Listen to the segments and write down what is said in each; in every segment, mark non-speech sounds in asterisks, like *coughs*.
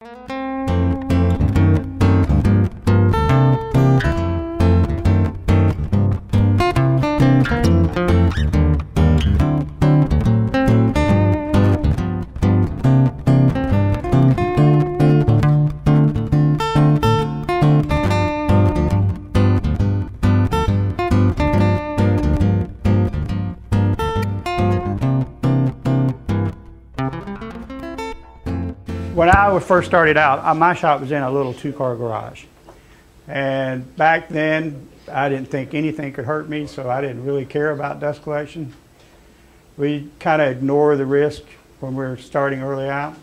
when I first started out, uh, my shop was in a little two-car garage. And back then, I didn't think anything could hurt me, so I didn't really care about dust collection. We kind of ignore the risk when we're starting early out.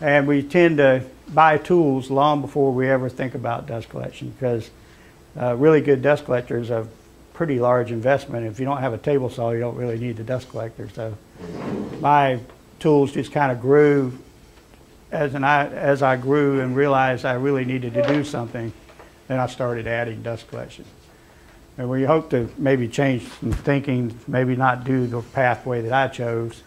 And we tend to buy tools long before we ever think about dust collection because a really good dust collector is a pretty large investment. If you don't have a table saw, you don't really need the dust collector. So my tools just kind of grew as, an, I, as I grew and realized I really needed to do something, then I started adding dust collection. And we hope to maybe change some thinking, maybe not do the pathway that I chose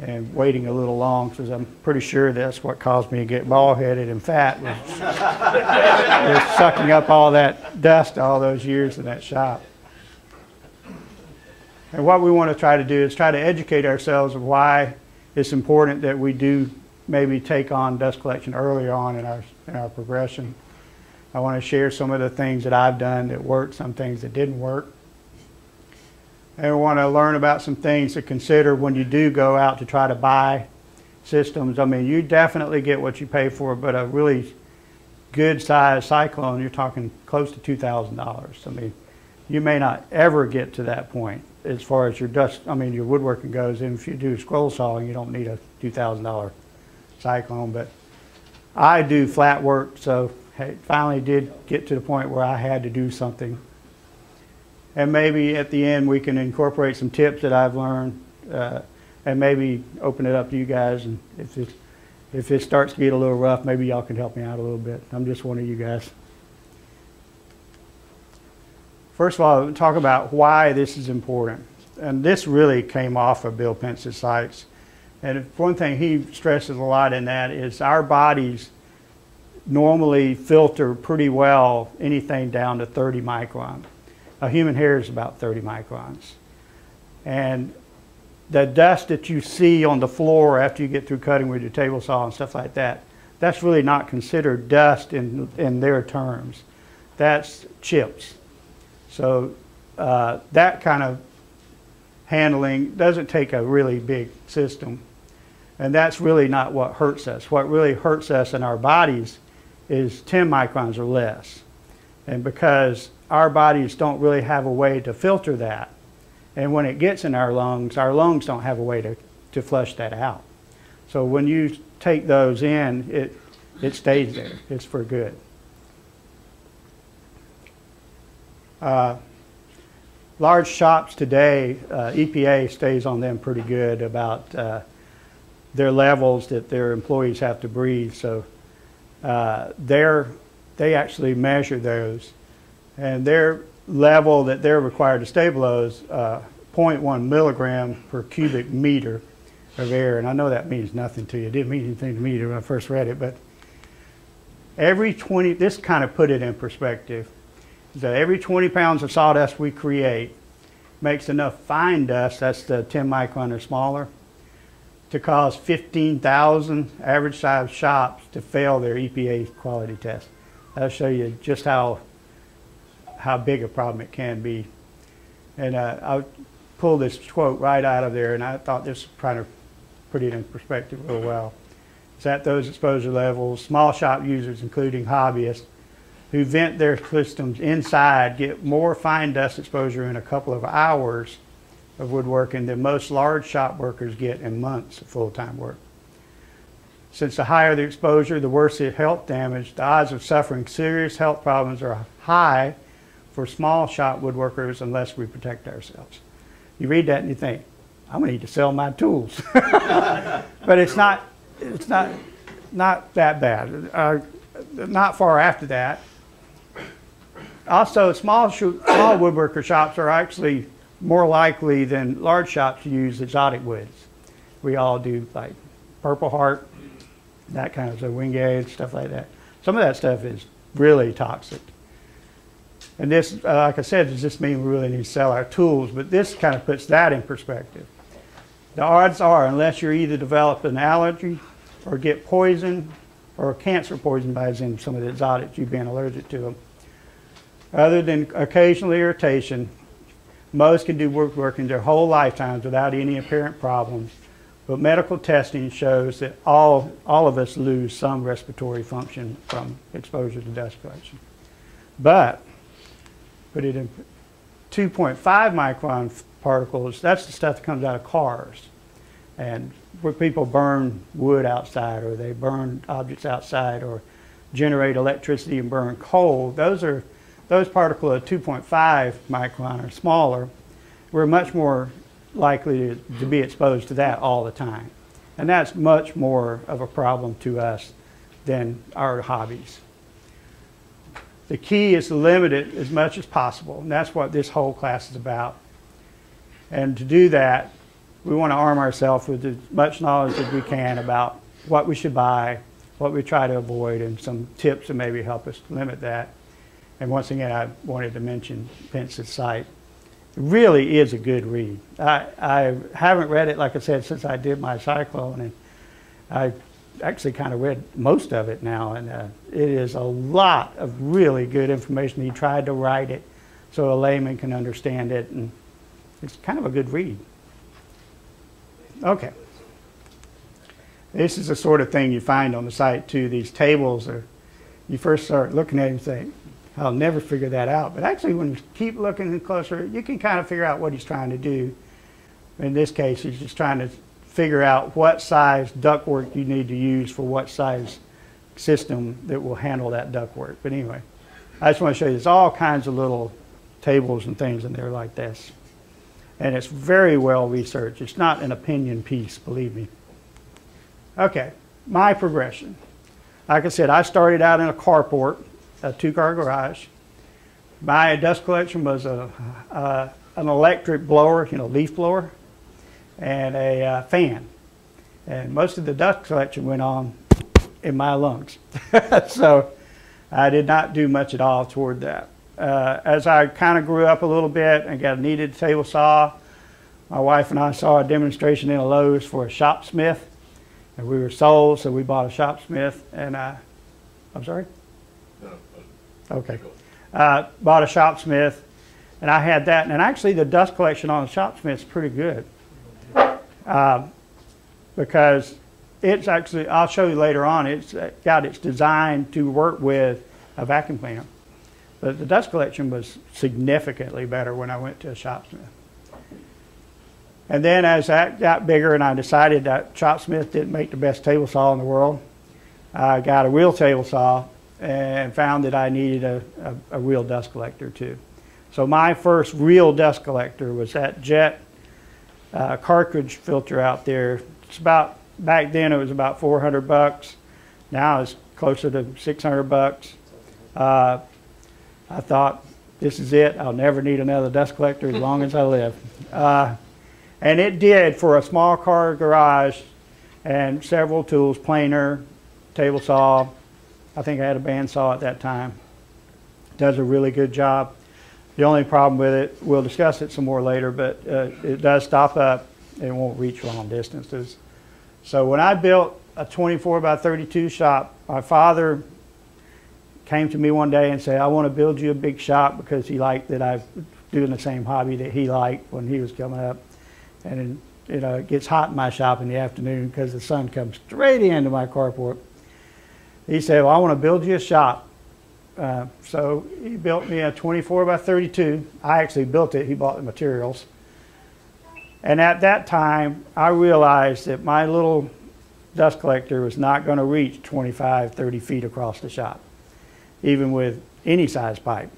and waiting a little long because I'm pretty sure that's what caused me to get bald headed and fat was, *laughs* was sucking up all that dust all those years in that shop. And what we want to try to do is try to educate ourselves of why it's important that we do maybe take on dust collection earlier on in our, in our progression. I want to share some of the things that I've done that worked, some things that didn't work. And we want to learn about some things to consider when you do go out to try to buy systems. I mean, you definitely get what you pay for, but a really good size cyclone, you're talking close to $2,000. I mean, you may not ever get to that point as far as your dust, I mean, your woodworking goes. And if you do scroll sawing, you don't need a $2,000 cyclone, but I do flat work, so it finally did get to the point where I had to do something. And maybe at the end we can incorporate some tips that I've learned uh, and maybe open it up to you guys. And if it, if it starts to get a little rough, maybe y'all can help me out a little bit. I'm just one of you guys. First of all, talk about why this is important. And this really came off of Bill Pentz's sites. And one thing he stresses a lot in that is our bodies normally filter pretty well anything down to 30 microns. A human hair is about 30 microns. And the dust that you see on the floor after you get through cutting with your table saw and stuff like that, that's really not considered dust in, in their terms. That's chips. So uh, that kind of handling doesn't take a really big system. And that's really not what hurts us. What really hurts us in our bodies is 10 microns or less. And because our bodies don't really have a way to filter that, and when it gets in our lungs, our lungs don't have a way to, to flush that out. So when you take those in, it, it stays there. It's for good. Uh, large shops today, uh, EPA stays on them pretty good about uh, their levels that their employees have to breathe. So uh, they actually measure those. And their level that they're required to stay below is uh, 0.1 milligram per cubic meter of air. And I know that means nothing to you. It didn't mean anything to me when I first read it, but every 20, this kind of put it in perspective, that every 20 pounds of sawdust we create makes enough fine dust, that's the 10 micron or smaller, to cause 15,000 average size shops to fail their EPA quality test. That'll show you just how, how big a problem it can be. And uh, I pulled this quote right out of there, and I thought this kind of put it in perspective real well. It's at those exposure levels, small shop users, including hobbyists, who vent their systems inside get more fine dust exposure in a couple of hours of woodworking than most large shop workers get in months of full-time work. Since the higher the exposure, the worse the health damage, the odds of suffering serious health problems are high for small shop woodworkers unless we protect ourselves. You read that and you think, I'm to need to sell my tools. *laughs* but it's not, it's not, not that bad. Uh, not far after that. Also, small, small woodworker shops are actually more likely than large shops to use exotic woods. We all do like Purple Heart, that kind of, so wing aids, stuff like that. Some of that stuff is really toxic. And this, uh, like I said, does this mean we really need to sell our tools? But this kind of puts that in perspective. The odds are, unless you're either develop an allergy or get poisoned or cancer poison by some of the exotics, you've been allergic to them. Other than occasional irritation, most can do woodworking their whole lifetimes without any apparent problems. But medical testing shows that all, all of us lose some respiratory function from exposure to dust collection. But put it in 2.5 micron particles, that's the stuff that comes out of cars. And where people burn wood outside or they burn objects outside or generate electricity and burn coal, those are those particles at 2.5 micron or smaller. We're much more likely to, to be exposed to that all the time. And that's much more of a problem to us than our hobbies. The key is to limit it as much as possible, and that's what this whole class is about. And to do that, we want to arm ourselves with as much knowledge as we can about what we should buy, what we try to avoid, and some tips that maybe help us limit that. And once again, I wanted to mention Pentz's site It really is a good read. I, I haven't read it, like I said, since I did my cyclone, and I actually kind of read most of it now, and uh, it is a lot of really good information. He tried to write it so a layman can understand it, and it's kind of a good read. Okay. This is the sort of thing you find on the site too. These tables are, you first start looking at them and say, I'll never figure that out. But actually, when you keep looking closer, you can kind of figure out what he's trying to do. In this case, he's just trying to figure out what size ductwork you need to use for what size system that will handle that ductwork. But anyway, I just want to show you there's all kinds of little tables and things in there like this. And it's very well researched. It's not an opinion piece, believe me. Okay, my progression. Like I said, I started out in a carport a two-car garage. My dust collection was a, an electric blower, you know, leaf blower, and a uh, fan. And most of the dust collection went on in my lungs. *laughs* so I did not do much at all toward that. Uh, as I kind of grew up a little bit and got a needed table saw, my wife and I saw a demonstration in a Lowe's for a shopsmith. And we were sold, so we bought a shopsmith. And I, I'm sorry? Okay. Uh, bought a Shopsmith, and I had that. And actually, the dust collection on the Shopsmith is pretty good uh, because it's actually, I'll show you later on, it's got it's designed to work with a vacuum cleaner. But the dust collection was significantly better when I went to a Shopsmith. And then as that got bigger and I decided that Shopsmith didn't make the best table saw in the world, I got a wheel table saw and found that I needed a, a, a, real dust collector too. So my first real dust collector was that jet uh, cartridge filter out there. It's about, back then it was about 400 bucks. Now it's closer to 600 bucks. Uh, I thought, this is it. I'll never need another dust collector as long as I live. *laughs* Uh, and it did for a small car garage and several tools, planer, table saw, I think I had a bandsaw at that time. Does a really good job. The only problem with it, we'll discuss it some more later, but uh, it does stop up and it won't reach long distances. So when I built a 24 by 32 shop, my father came to me one day and said, I want to build you a big shop because he liked that I was doing the same hobby that he liked when he was coming up. And you know, it gets hot in my shop in the afternoon because the sun comes straight into my carport he said, well, I want to build you a shop. Uh, so he built me a 24 by 32. I actually built it. He bought the materials. And at that time, I realized that my little dust collector was not going to reach 25, 30 feet across the shop, even with any size pipe.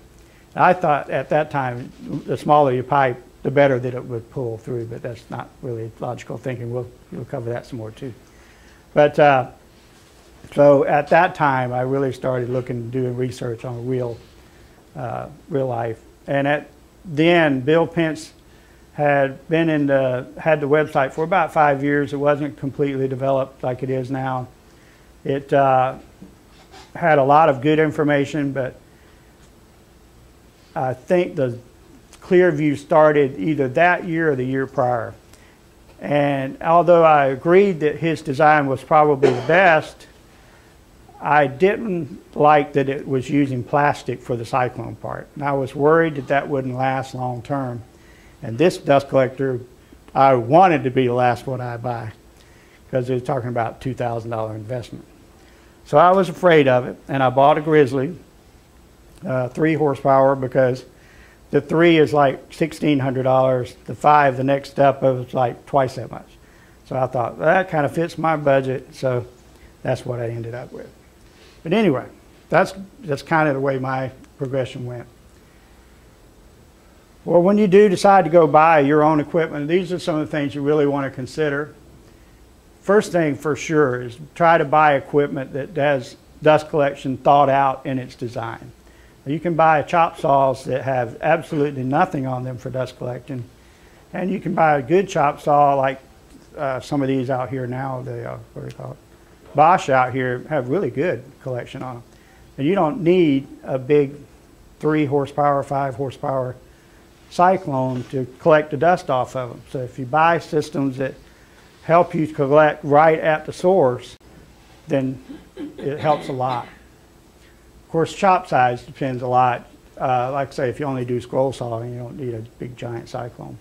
I thought at that time, the smaller your pipe, the better that it would pull through, but that's not really logical thinking. We'll, we'll cover that some more too. But uh, so at that time, I really started looking, doing research on real, uh, real life. And at then, Bill Pentz had been in the, had the website for about five years. It wasn't completely developed like it is now. It uh, had a lot of good information, but I think the ClearVue started either that year or the year prior. And although I agreed that his design was probably the best, I didn't like that it was using plastic for the cyclone part. And I was worried that that wouldn't last long term. And this dust collector, I wanted to be the last one I buy because it was talking about $2,000 investment. So I was afraid of it, and I bought a Grizzly, uh, three horsepower, because the three is like $1,600. The five, the next step of is like twice that much. So I thought that kind of fits my budget, so that's what I ended up with. But anyway, that's that's kind of the way my progression went. Well, when you do decide to go buy your own equipment, these are some of the things you really want to consider. First thing for sure is try to buy equipment that has dust collection thought out in its design. You can buy chop saws that have absolutely nothing on them for dust collection. And you can buy a good chop saw like uh, some of these out here now, the, uh, what do you call it? Bosch out here have really good collection on them. And you don't need a big three horsepower, five horsepower cyclone to collect the dust off of them. So if you buy systems that help you collect right at the source, then it helps a lot. Of course, chop size depends a lot. Uh, like I say, if you only do scroll sawing, you don't need a big giant cyclone.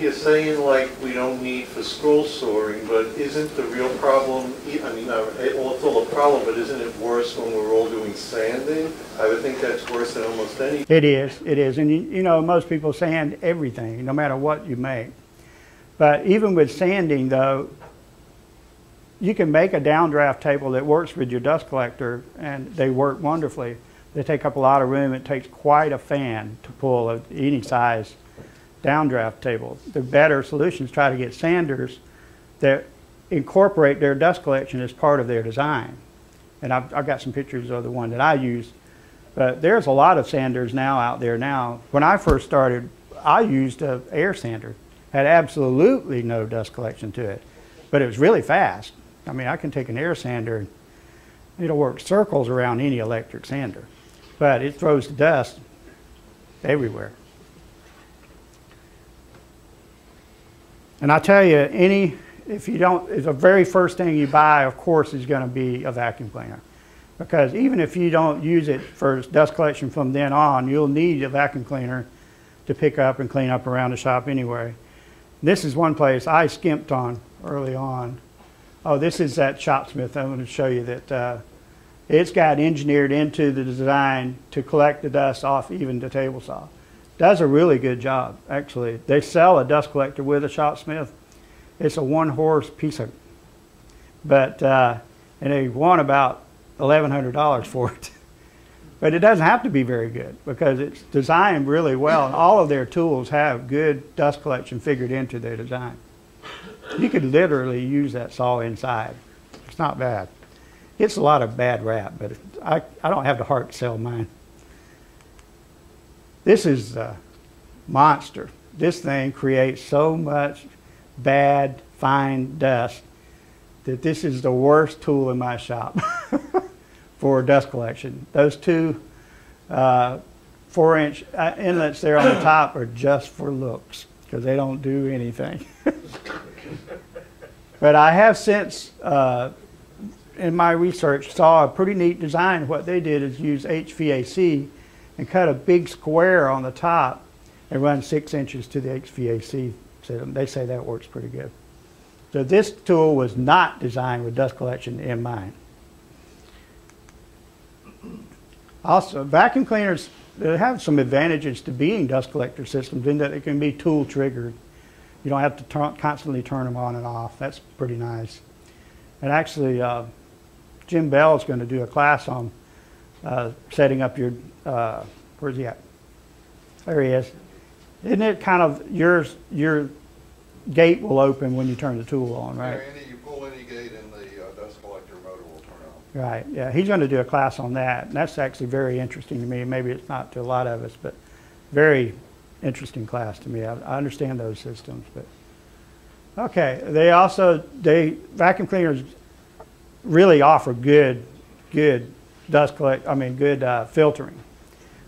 You're saying like we don't need for scroll sawing, but isn't the real problem, I mean, uh, well, it's all a problem, but isn't it worse when we're all doing sanding? I would think that's worse than almost any. It is, it is. And you, you know, most people sand everything, no matter what you make. But even with sanding, though, you can make a downdraft table that works with your dust collector, and they work wonderfully. They take up a lot of room. It takes quite a fan to pull any size downdraft table. The better solutions try to get sanders that incorporate their dust collection as part of their design. And I've, I've got some pictures of the one that I used. But there's a lot of sanders now out there now. When I first started, I used an air sander. Had absolutely no dust collection to it, but it was really fast. I mean, I can take an air sander and it'll work circles around any electric sander, but it throws dust everywhere. And I tell you, any if you don't, the very first thing you buy, of course, is going to be a vacuum cleaner, because even if you don't use it for dust collection from then on, you'll need a vacuum cleaner to pick up and clean up around the shop anyway. This is one place I skimped on early on. Oh, this is that Shopsmith. I'm going to show you that uh, it's got engineered into the design to collect the dust off even the table saw. Does a really good job, actually. They sell a dust collector with a Shopsmith. It's a one horse piece of, but, uh, and they want about $1,100 for it. *laughs* But it doesn't have to be very good because it's designed really well. And all of their tools have good dust collection figured into their design. You could literally use that saw inside. It's not bad. It's a lot of bad rap, but I, I don't have the heart to sell mine. This is a monster. This thing creates so much bad, fine dust that this is the worst tool in my shop. *laughs* for dust collection. Those two uh, four inch uh, inlets there on the *coughs* top are just for looks because they don't do anything. *laughs* but I have since, uh, in my research, saw a pretty neat design. What they did is use HVAC and cut a big square on the top and run six inches to the HVAC system. They say that works pretty good. So this tool was not designed with dust collection in mind. Also, vacuum cleaners they have some advantages to being dust collector systems in that it can be tool triggered. You don't have to constantly turn them on and off. That's pretty nice. And actually, uh, Jim Bell is going to do a class on uh, setting up your, uh, where's he at? There he is. Isn't it kind of, yours, your gate will open when you turn the tool on, right? Yeah, Any, you pull any gate and the uh, dust collector motor will turn on. Right, yeah, he's going to do a class on that. And that's actually very interesting to me. Maybe it's not to a lot of us, but very interesting class to me. I, I understand those systems, but okay. They also they vacuum cleaners really offer good, good dust collect, I mean, good uh, filtering.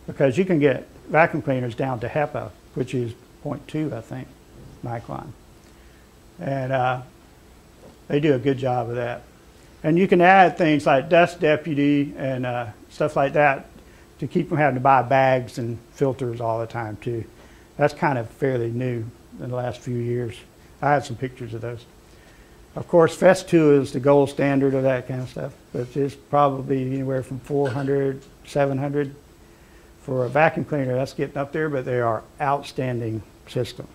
Because you can get vacuum cleaners down to HEPA, which is 0.2, I think, micron. And uh, they do a good job of that. And you can add things like Dust Deputy and uh, stuff like that to keep from having to buy bags and filters all the time too. That's kind of fairly new in the last few years. I have some pictures of those. Of course, Festool is the gold standard of that kind of stuff, but it's probably anywhere from 400, 700 for a vacuum cleaner. That's getting up there, but they are outstanding systems.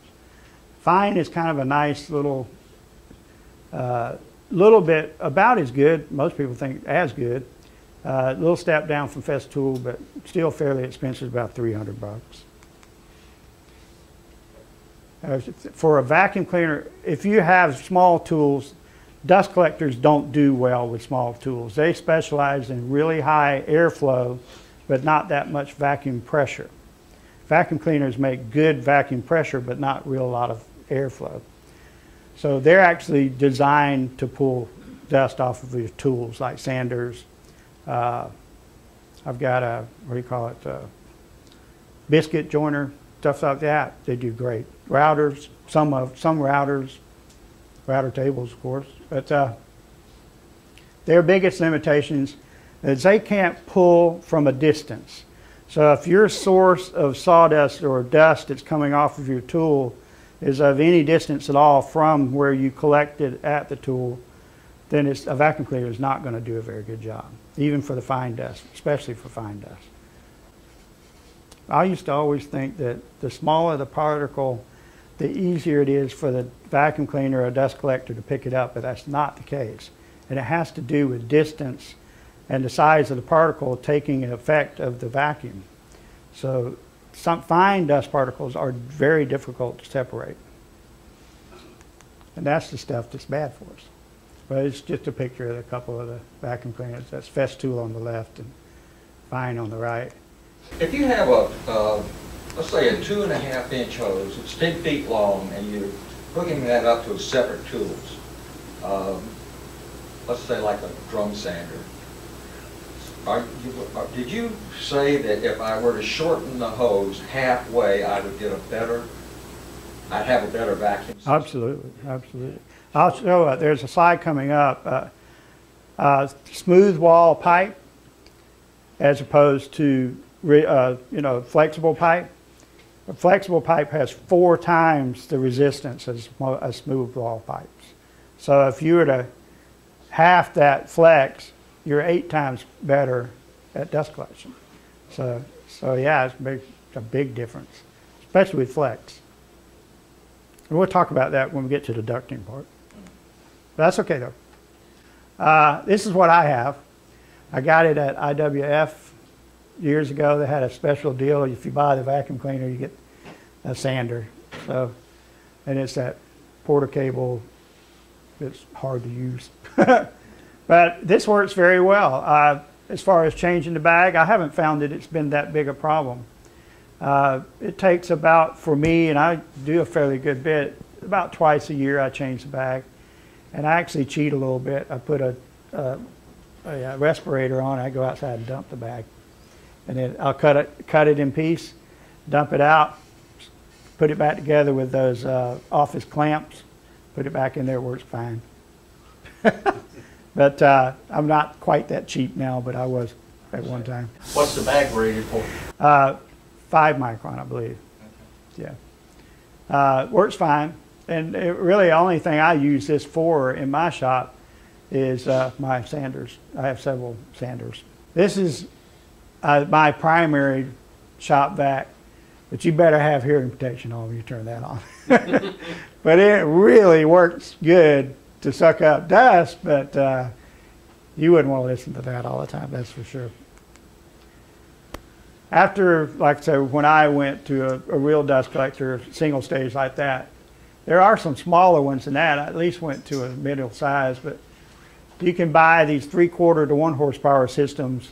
Fein is kind of a nice little, uh, little bit about as good. Most people think as good. A uh, little step down from Festool, but still fairly expensive, about 300 bucks. Uh, For a vacuum cleaner, if you have small tools, dust collectors don't do well with small tools. They specialize in really high airflow, but not that much vacuum pressure. Vacuum cleaners make good vacuum pressure, but not real lot of airflow. So they're actually designed to pull dust off of your tools, like sanders. Uh, I've got a, what do you call it, biscuit joiner, stuff like that. They do great. Routers, some of some routers, router tables, of course, but uh, their biggest limitations is they can't pull from a distance. So if your source of sawdust or dust that's coming off of your tool is of any distance at all from where you collected at the tool, then a vacuum cleaner is not going to do a very good job, even for the fine dust, especially for fine dust. I used to always think that the smaller the particle, the easier it is for the vacuum cleaner or dust collector to pick it up, but that's not the case. And it has to do with distance and the size of the particle taking effect of the vacuum. So some fine dust particles are very difficult to separate. And that's the stuff that's bad for us. But it's just a picture of a couple of the vacuum cleaners. That's Festool on the left and Fein on the right. If you have a, uh, let's say a two and a half inch hose, it's ten feet long, and you're hooking that up to separate tools, um, let's say like a drum sander, are you, are- did you say that if I were to shorten the hose halfway, I would get a better, I'd have a better vacuum system? Absolutely, absolutely. I'll show, uh, there's a slide coming up. Uh, uh, smooth wall pipe as opposed to, uh, you know, flexible pipe. A flexible pipe has four times the resistance as a smooth wall pipes. So if you were to half that flex, you're eight times better at dust collection. So, so yeah, it's, big, it's a big difference, especially with flex. And we'll talk about that when we get to the ducting part. But that's okay though. Uh, this is what I have. I got it at IWF years ago. They had a special deal. If you buy the vacuum cleaner, you get a sander. So, and it's that porter cable. It's hard to use. *laughs* but this works very well. Uh, as far as changing the bag, I haven't found that it's been that big a problem. Uh, it takes about, for me, and I do a fairly good bit, about twice a year I change the bag. And I actually cheat a little bit. I put a, a, a respirator on, I go outside and dump the bag. And then I'll cut it, cut it in piece, dump it out, put it back together with those uh, office clamps, put it back in there, works fine. *laughs* but uh, I'm not quite that cheap now, but I was at one time. What's the bag rated for? Uh, five micron, I believe. Yeah. Uh, works fine. And it really, the only thing I use this for in my shop is uh, my sanders. I have several sanders. This is uh, my primary shop vac, but you better have hearing protection on when you turn that on. *laughs* but it really works good to suck up dust, but uh, you wouldn't want to listen to that all the time, that's for sure after, like I said, when I went to a, a real dust collector, single stage like that, there are some smaller ones than that. I at least went to a middle size, but you can buy these three quarter to one horsepower systems.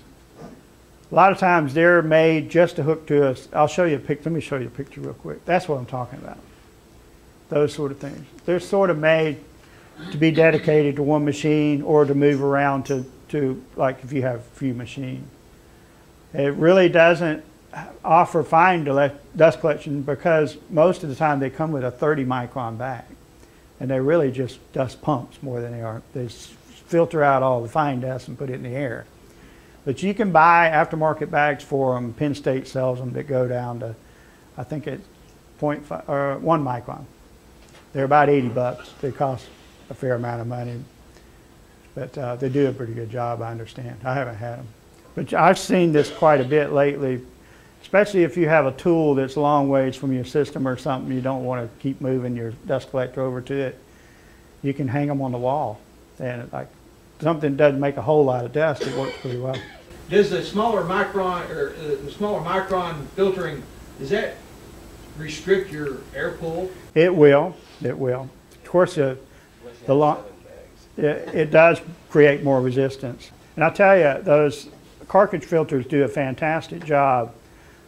A lot of times they're made just to hook to us. I'll show you a picture. Let me show you a picture real quick. That's what I'm talking about. Those sort of things. They're sort of made to be dedicated to one machine or to move around to, to like if you have a few machines. It really doesn't offer fine dust collection because most of the time they come with a 30 micron bag. And they're really just dust pumps more than they are. They filter out all the fine dust and put it in the air. But you can buy aftermarket bags for them. Penn State sells them that go down to, I think it's point five, or one micron. They're about 80 bucks. They cost a fair amount of money. But uh, they do a pretty good job, I understand. I haven't had them. But I've seen this quite a bit lately, especially if you have a tool that's a long ways from your system or something, you don't want to keep moving your dust collector over to it. You can hang them on the wall. And it like something doesn't make a whole lot of dust, it works pretty well. Does the smaller micron, or uh, the smaller micron filtering, does that restrict your air pool? It will, it will. Of course, the, the long, it, it does create more resistance. And I tell you, those cartridge filters do a fantastic job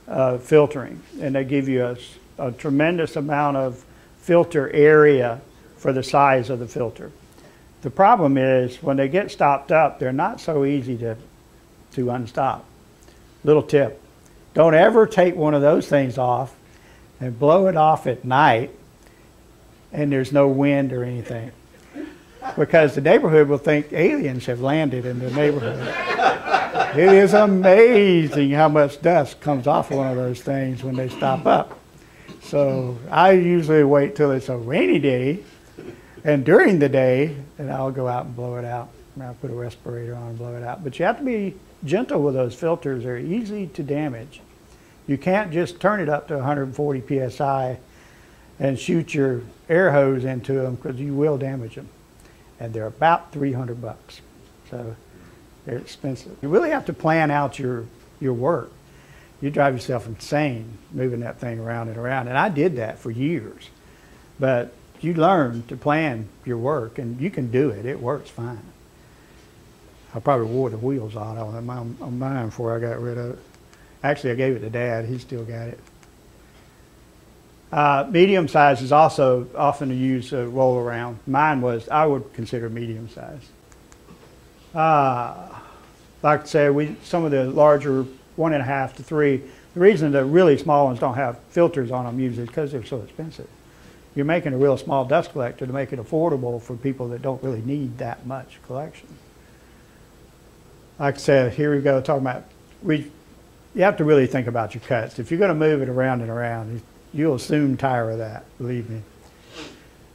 of filtering, and they give you a, a tremendous amount of filter area for the size of the filter. The problem is, when they get stopped up, they're not so easy to, to unstop. Little tip, don't ever take one of those things off and blow it off at night and there's no wind or anything. Because the neighborhood will think aliens have landed in the neighborhood. it is amazing how much dust comes off one of those things when they stop up. So I usually wait till it's a rainy day, and during the day, and I'll go out and blow it out. I'll put a respirator on and blow it out. But you have to be gentle with those filters. They're easy to damage. You can't just turn it up to 140 psi and shoot your air hose into them because you will damage them. And they're about 300 bucks. So they're expensive. You really have to plan out your, your work. You drive yourself insane moving that thing around and around. And I did that for years. But you learn to plan your work and you can do it. It works fine. I probably wore the wheels on mine, on mine before I got rid of it. Actually, I gave it to Dad. He still got it. Uh, medium size is also often used to roll around. Mine was, I would consider medium size. Uh, like I said, we, some of the larger one and a half to three, the reason the really small ones don't have filters on them usually is because they're so expensive. You're making a real small dust collector to make it affordable for people that don't really need that much collection. Like I said, here we go talking about, we, you have to really think about your cuts. If you're going to move it around and around, you'll soon tire of that, believe me.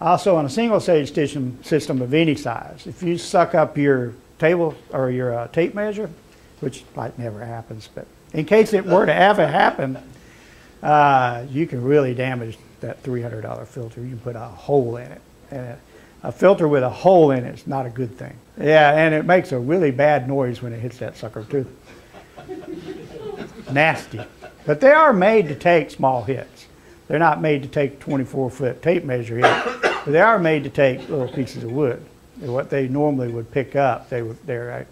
Also, on a single stage system, system of any size, if you suck up your table or your uh, tape measure, which like never happens, but in case it were to ever happen, uh, you can really damage that $300 filter. You can put a hole in it. And a, a filter with a hole in it is not a good thing. Yeah, and it makes a really bad noise when it hits that sucker too. Nasty. But they are made to take small hits. They're not made to take 24 foot tape measure hits, but they are made to take little pieces of wood. And what they normally would pick up, they would, they're, uh,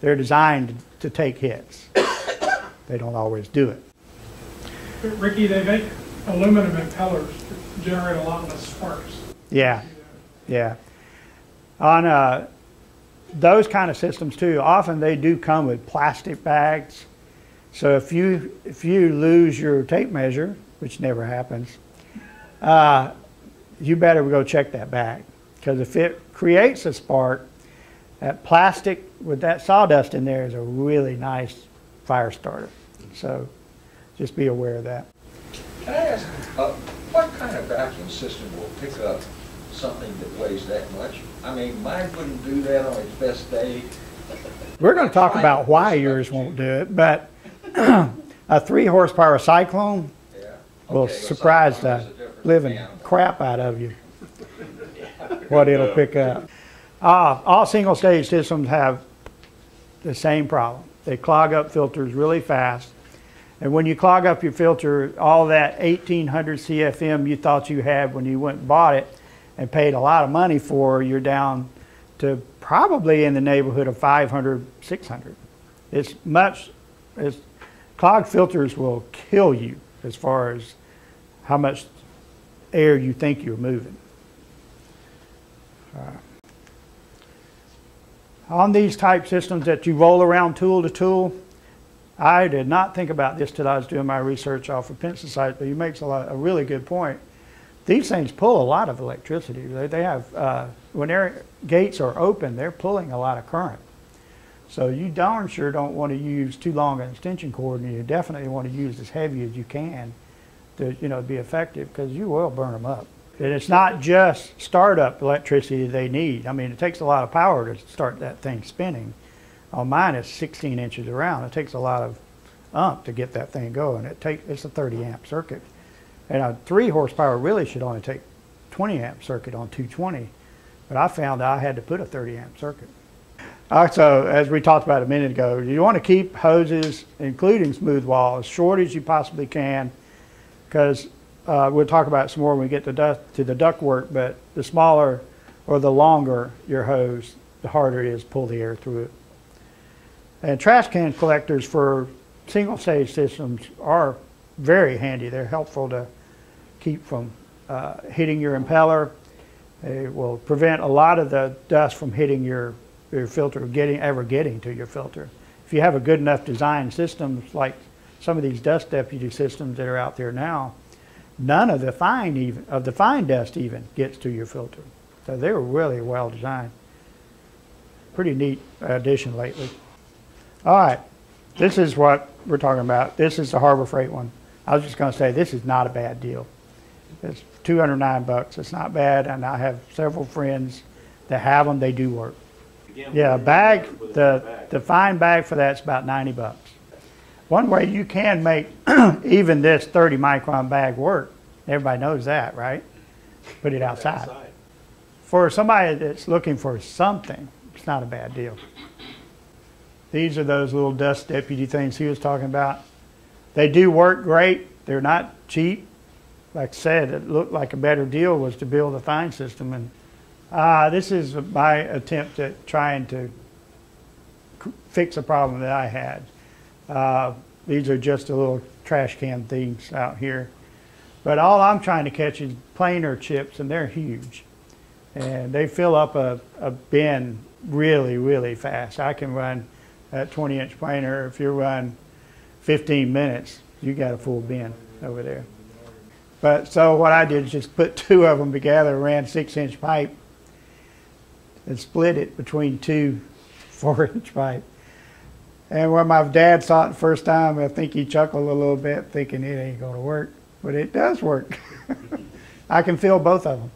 they're designed to take hits. They don't always do it. Ricky, they make aluminum impellers to generate a lot less sparks. Yeah, yeah. On uh, those kind of systems too, often they do come with plastic bags. So if you if you lose your tape measure, which never happens, uh, you better go check that bag because if it creates a spark, that plastic with that sawdust in there is a really nice fire starter. So just be aware of that. Can I ask, uh, what kind of vacuum system will pick up something that weighs that much? I mean, mine wouldn't do that on its best day. We're going to talk about why yours won't do it, but *clears throat* a three horsepower cyclone Yeah. will Okay, well, surprise the it's a different living animal. crap out of you. *laughs* What it'll pick up. Uh, all single stage systems have the same problem. They clog up filters really fast. And when you clog up your filter, all that 1800 CFM you thought you had when you went and bought it and paid a lot of money for, you're down to probably in the neighborhood of 500, 600. It's much, it's, clogged filters will kill you as far as how much air you think you're moving. Uh, On these type systems that you roll around tool to tool, I did not think about this till I was doing my research off of site, but he makes a, lot, a really good point. These things pull a lot of electricity. They, they have, uh, when their gates are open, they're pulling a lot of current. So you darn sure don't want to use too long an extension cord, and you definitely want to use as heavy as you can to, you know, be effective, because you will burn them up. And it's not just startup electricity they need. I mean, it takes a lot of power to start that thing spinning. On mine, it's 16 inches around. It takes a lot of ump to get that thing going. It take, it's a 30 amp circuit. And a three horsepower really should only take 20 amp circuit on 220. But I found I had to put a 30 amp circuit. Also, as we talked about a minute ago, you want to keep hoses, including smooth wall, as short as you possibly can, because uh, we'll talk about some more when we get to, duct, to the duct work, but the smaller or the longer your hose, the harder it is to pull the air through it. And trash can collectors for single stage systems are very handy. They're helpful to keep from uh, hitting your impeller. They will prevent a lot of the dust from hitting your, your filter, getting ever getting to your filter. If you have a good enough design systems like some of these dust deputy systems that are out there now, none of the fine even of the fine dust even gets to your filter. So they were really well designed. Pretty neat addition lately. All right, this is what we're talking about. This is the Harbor Freight one. I was just going to say this is not a bad deal. It's 209 bucks. It's not bad, and I have several friends that have them. They do work. Yeah, a bag. The the fine bag for that's about 90 bucks. One way you can make *clears throat* even this 30 micron bag work. Everybody knows that, right? Put it outside. For somebody that's looking for something, it's not a bad deal. These are those little dust deputy things he was talking about. They do work great. They're not cheap. Like I said, it looked like a better deal was to build a fine system. And uh, this is my attempt at trying to fix a problem that I had. Uh, these are just a little trash can things out here. But all I'm trying to catch is planer chips, and they're huge. And they fill up a, a bin really, really fast. I can run that 20 inch planer. If you run 15 minutes, you got a full bin over there. But so what I did is just put *laughs* two of them together, ran six inch pipe, and split it between two *laughs* four inch pipe. And when my dad saw it the first time, I think he chuckled a little bit, thinking it ain't going to work. But it does work. *laughs* I can fill both of them.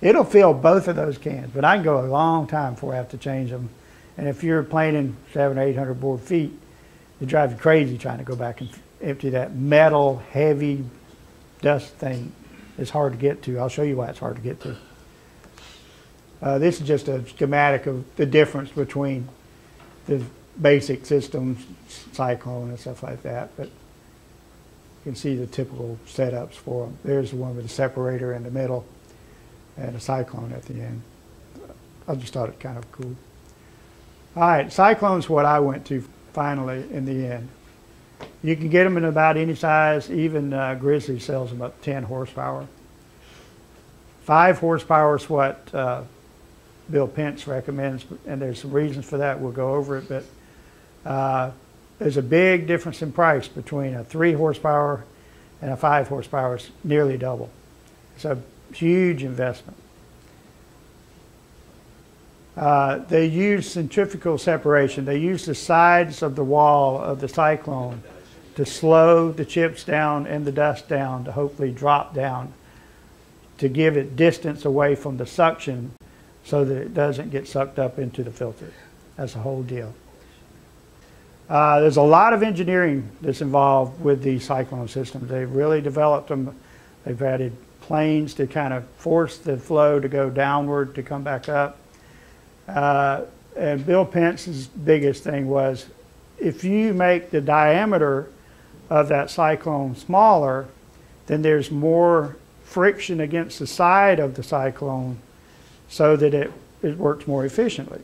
It'll fill both of those cans, but I can go a long time before I have to change them. And if you're planing seven or eight hundred board feet, it drives you crazy trying to go back and empty that metal, heavy dust thing. It's hard to get to. I'll show you why it's hard to get to. Uh, this is just a schematic of the difference between the basic systems, Cyclone and stuff like that. But you can see the typical setups for them. There's the one with a separator in the middle and a Cyclone at the end. I just thought it kind of cool. All right, Cyclone's what I went to finally in the end. You can get them in about any size. Even uh, Grizzly sells them up 10 horsepower. Five horsepower is what uh, Bill Pentz recommends, and there's some reasons for that. We'll go over it, but uh, there's a big difference in price between a three horsepower and a five horsepower. It's nearly double. It's a huge investment. Uh, they use centrifugal separation. They use the sides of the wall of the cyclone to slow the chips down and the dust down to hopefully drop down to give it distance away from the suction so that it doesn't get sucked up into the filter. That's the whole deal. Uh, there's a lot of engineering that's involved with these cyclone systems. They've really developed them. They've added planes to kind of force the flow to go downward to come back up. Uh, and Bill Pentz's biggest thing was if you make the diameter of that cyclone smaller, then there's more friction against the side of the cyclone so that it, it works more efficiently.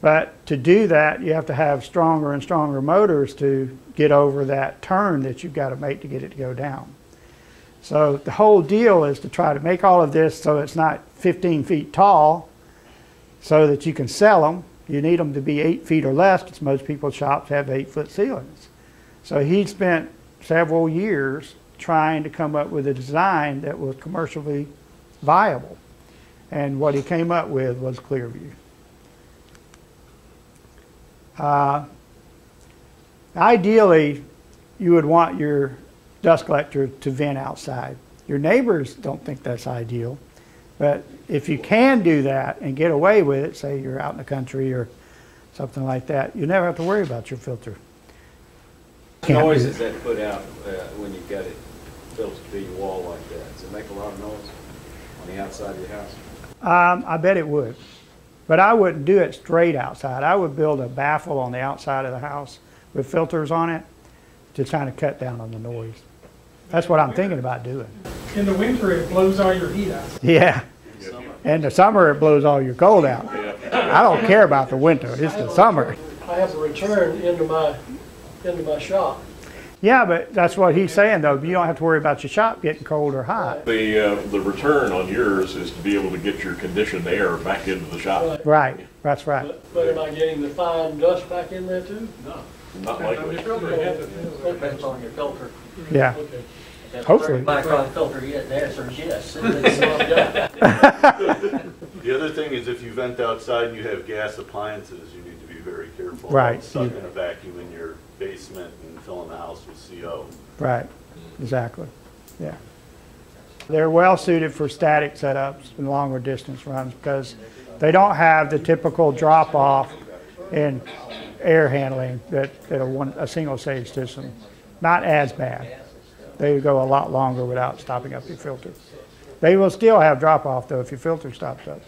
But to do that, you have to have stronger and stronger motors to get over that turn that you've got to make to get it to go down. So the whole deal is to try to make all of this so it's not 15 feet tall so that you can sell them You need them to be eight feet or less, because most people's shops have eight-foot ceilings. So he spent several years trying to come up with a design that was commercially viable. And what he came up with was ClearVue. Uh, Ideally, you would want your dust collector to vent outside. Your neighbors don't think that's ideal, but if you can do that and get away with it, say you're out in the country or something like that, you never have to worry about your filter. Can't do Noises that put out uh, when you've got it filtered through your wall like that, does it make a lot of noise on the outside of your house? Um, I bet it would, but I wouldn't do it straight outside. I would build a baffle on the outside of the house with filters on it to kind of cut down on the noise. That's what I'm thinking about doing. In the winter, it blows all your heat out. *laughs* Yeah. In the summer, it blows all your cold out. I don't care about the winter, it's the summer. I have to return into my, into my shop. Yeah, but that's what he's saying though. You don't have to worry about your shop getting cold or hot. The, uh, the return on yours is to be able to get your conditioned air back into the shop. But, Right, that's right. but am I getting the fine dust back in there too? No, not likely. Depends on your filter. Yeah. Okay. If it's Hopefully. Micron filter, yeah, the answer is yes. The other thing is if you vent outside and you have gas appliances, you need to be very careful. Right. about Sucking a vacuum in your basement and filling the house with CO. Right, exactly, yeah. They're well suited for static setups and longer distance runs because they don't have the typical drop off in air handling that, that a one, a single stage system. Not as bad. They go a lot longer without stopping up your filter. They will still have drop off though if your filter stops up.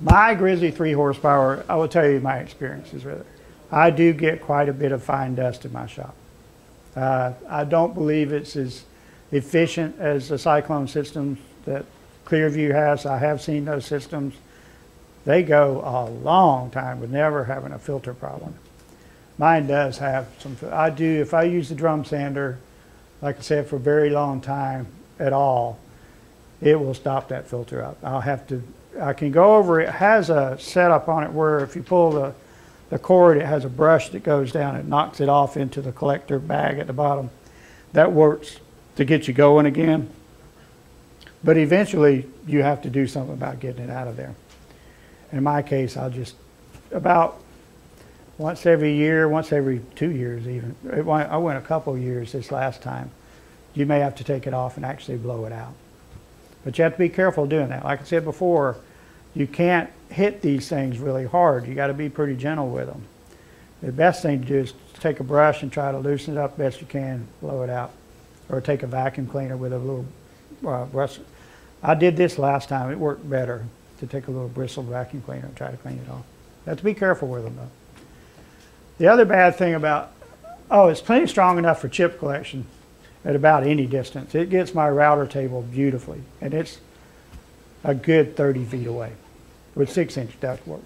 My Grizzly three horsepower, I will tell you my experiences with it. I do get quite a bit of fine dust in my shop. Uh, I don't believe it's as efficient as the cyclone systems that ClearVue has. I have seen those systems. They go a long time with never having a filter problem. Mine does have some, I do, if I use the drum sander, like I said, for a very long time at all, it will stop that filter up. I'll have to, I can go over, it has a setup on it where if you pull the, the cord, it has a brush that goes down and knocks it off into the collector bag at the bottom. That works to get you going again. But eventually, you have to do something about getting it out of there. In my case, I'll just, about once every year, once every two years even. I went a couple years this last time. You may have to take it off and actually blow it out. But you have to be careful doing that. Like I said before, you can't hit these things really hard. You got to be pretty gentle with them. The best thing to do is take a brush and try to loosen it up best you can, blow it out, or take a vacuum cleaner with a little uh, brush. I did this last time. It worked better to take a little bristle vacuum cleaner and try to clean it off. You have to be careful with them though. The other bad thing about, oh, it's plenty strong enough for chip collection at about any distance. It gets my router table beautifully, and it's a good 30 feet away with six inch ductwork.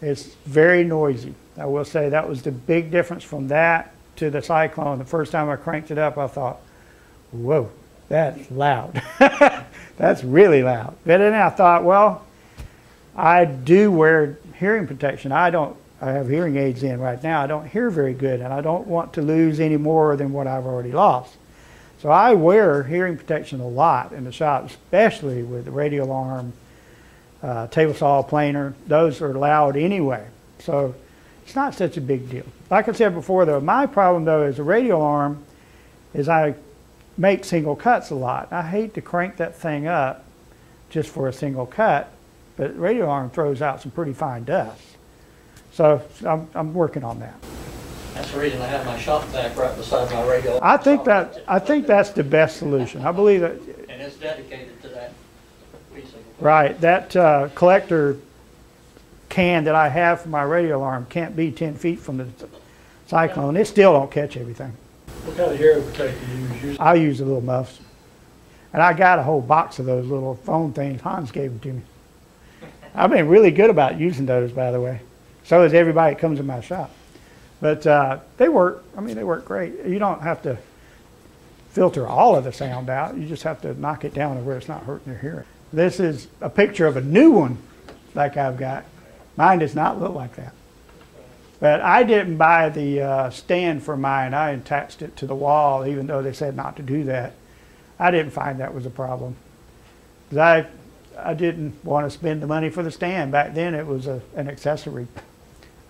It's very noisy. I will say that was the big difference from that to the Cyclone. The first time I cranked it up, I thought, whoa, that's loud. *laughs* that's really loud. But then I thought, well, I do wear hearing protection. I don't, I have hearing aids in right now. I don't hear very good, and I don't want to lose any more than what I've already lost. So I wear hearing protection a lot in the shop, especially with the radial arm, uh, table saw planer. Those are loud anyway. So it's not such a big deal. Like I said before, though, my problem though is the radial arm is I make single cuts a lot. I hate to crank that thing up just for a single cut, but radial arm throws out some pretty fine dust. So I'm, I'm working on that. That's the reason I have my shop vac right beside my radio. I think that I think that's the best solution. I believe that And it's dedicated to that piece of equipment. right that uh, collector can that I have for my radial arm can't be 10 feet from the cyclone. It still don't catch everything. What kind of hearing protector you use? Use- I use the little muffs, and I got a whole box of those little phone things. Hans gave them to me. I've been really good about using those, by the way. So is everybody that comes in my shop. But uh, they work. I mean, they work great. You don't have to filter all of the sound out. You just have to knock it down to where it's not hurting your hearing. This is a picture of a new one, like I've got. Mine does not look like that. But I didn't buy the uh, stand for mine. I attached it to the wall, even though they said not to do that. I didn't find that was a problem. 'Cause I, I didn't want to spend the money for the stand. Back then, it was a, an accessory.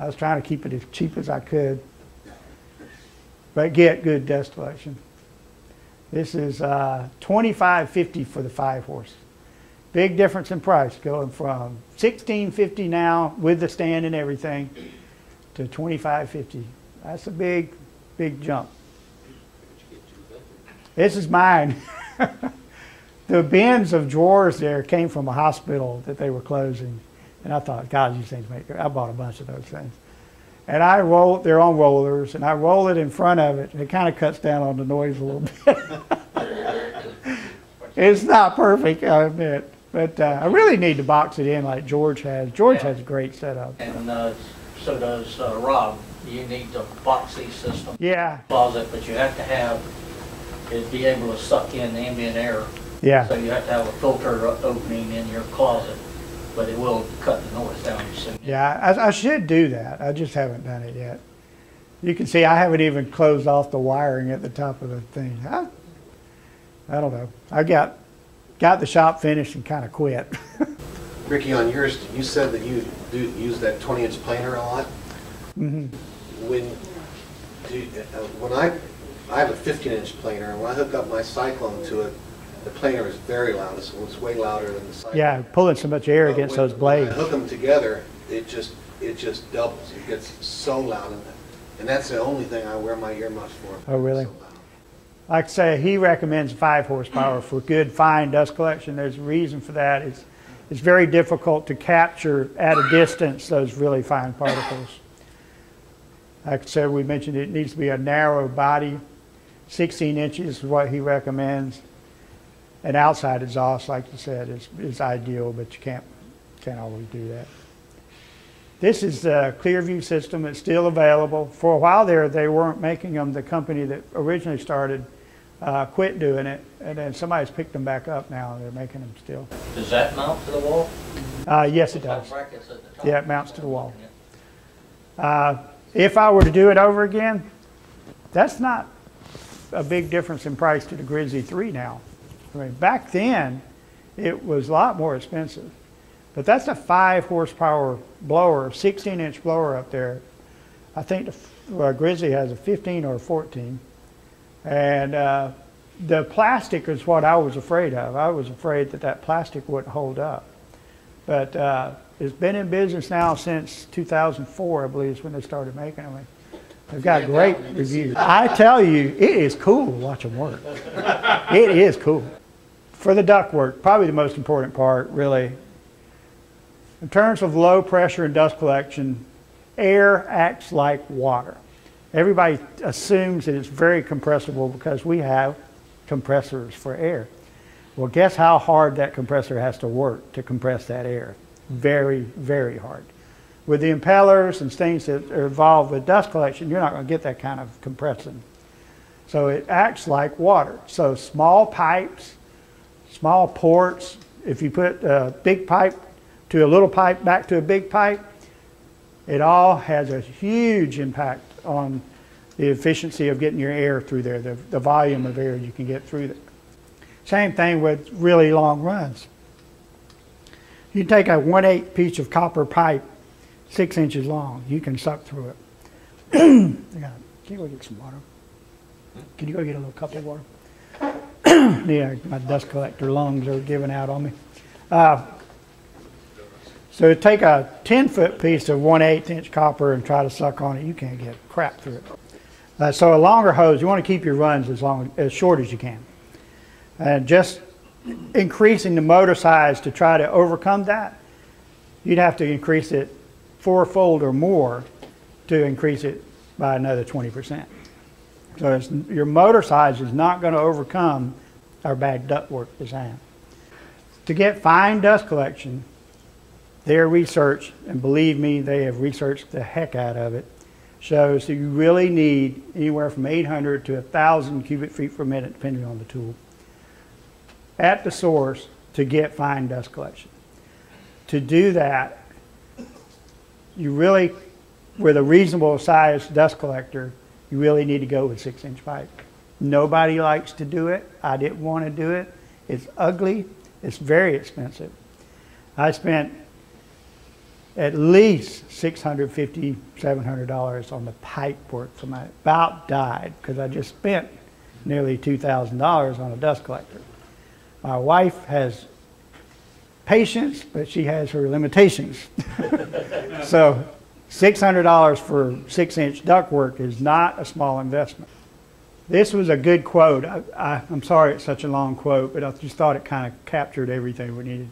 I was trying to keep it as cheap as I could, but get good dust collection. This is uh, twenty-five fifty for the five horse. Big difference in price, going from sixteen fifty now with the stand and everything to twenty-five fifty. That's a big, big jump. This is mine. *laughs* the bins of drawers there came from a hospital that they were closing, and I thought, God, these things make. I bought a bunch of those things, and I roll. They're on rollers, and I roll it in front of it, and it kind of cuts down on the noise a little bit. *laughs* it's not perfect, I admit, but uh, I really need to box it in like George has. George Yeah. has a great setup. And uh, so does uh, Rob. You need to box these systems Yeah, closet, but you have to have, it be able to suck in ambient air. yeah. So you have to have a filter opening in your closet, but it will cut the noise down soon. Yeah, I, I should do that. I just haven't done it yet. You can see I haven't even closed off the wiring at the top of the thing. I, I don't know. I got got the shop finished and kind of quit. *laughs* Ricky, on yours, you said that you do use that 20-inch planer a lot. Mm -hmm. When, do, uh, when I, I have a 15-inch planer, and when I hook up my Cyclone to it, the planer is very loud. It's, it's way louder than the Cyclone. Yeah, pulling so much air But against when- those blades. Hook them together, it just, it just doubles. It gets so loud. And, and that's the only thing I wear my earmuffs for. Oh, really? So. Like I say, he recommends five horsepower for good fine dust collection. There's a reason for that. It's it's very difficult to capture at a distance those really fine particles. Like I said, we mentioned it needs to be a narrow body. 16 inches is what he recommends. An outside exhaust, like you said, is, is ideal, but you can't, can't always do that. This is the ClearVue system. It's still available. For a while there, they weren't making them. The company that originally started uh, quit doing it, and then somebody's picked them back up now. They're making them still. Does that mount to the wall? Uh, yes, it does. Brackets at the top. Yeah, it mounts to the wall. Uh, if I were to do it over again, that's not a big difference in price to the Grizzly 3 now. I mean, back then, it was a lot more expensive. But that's a five horsepower blower, 16 inch blower up there. I think the well, Grizzly has a 15 or a 14. And uh, the plastic is what I was afraid of. I was afraid that that plastic wouldn't hold up. But uh, it's been in business now since 2004, I believe, is when they started making them. They've got great reviews. I tell you, it is cool to watch them work. It is cool. For the ductwork, probably the most important part, really. In terms of low pressure and dust collection, air acts like water. Everybody assumes that it's very compressible because we have compressors for air. Well, guess how hard that compressor has to work to compress that air? Very, very hard. With the impellers and things that are involved with dust collection, you're not going to get that kind of compressing. So it acts like water. So small pipes, small ports, if you put a big pipe to a little pipe back to a big pipe, it all has a huge impact on the efficiency of getting your air through there, the, the volume of air you can get through there. Same thing with really long runs. You take a 1 8 piece of copper pipe, six inches long, you can suck through it. *clears throat* Can you go get some water? Can you go get a little cup of water? *clears throat* yeah, my dust collector lungs are giving out on me. Uh, so take a 10 foot piece of 1 8 inch copper and try to suck on it, you can't get crap through it. Uh, so a longer hose, you want to keep your runs as long as short as you can. And just increasing the motor size to try to overcome that, you'd have to increase it fourfold or more to increase it by another 20%. So your motor size is not going to overcome our bad ductwork design. To get fine dust collection, their research, and believe me, they have researched the heck out of it, shows that you really need anywhere from 800 to 1,000 cubic feet per minute, depending on the tool, at the source to get fine dust collection. To do that, you really, with a reasonable sized dust collector, you really need to go with six inch pipe. Nobody likes to do it. I didn't want to do it. It's ugly. It's very expensive. I spent at least $650, $700 on the pipe work for my, about died because I just spent nearly $2,000 on a dust collector. My wife has patience, but she has her limitations. *laughs* so $600 for six inch ductwork is not a small investment. This was a good quote. I, I, I'm sorry it's such a long quote, but I just thought it kind of captured everything we needed.